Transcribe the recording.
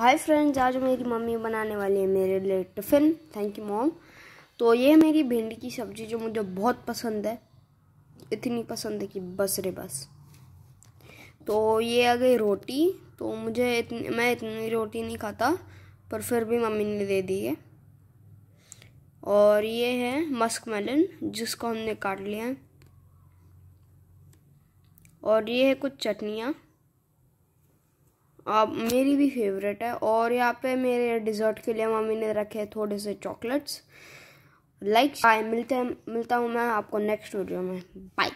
Hi friends आज मेरी mummy बनाने वाली है मेरे लिए टिफ़िन। थैंक यू मॉम तो ये मेरी भिंडी की सब्ज़ी जो मुझे बहुत पसंद है। इतनी पसंद है कि बस रे बस। तो ये आ गई रोटी। तो मुझे इतनी, मैं इतनी रोटी नहीं खाता, पर फिर भी मम्मी ने दे दी है। और ये है मस्क मेलन जिसको हमने काट लिया है। और ये है कुछ चटनियाँ। आप, मेरी भी फेवरेट है और यहाँ पे मेरे डिज़र्ट के लिए मम्मी ने रखे थोड़े से चॉकलेट्स लाइक आए मिलते मिलता हूँ मैं आपको नेक्स्ट वीडियो में। बाय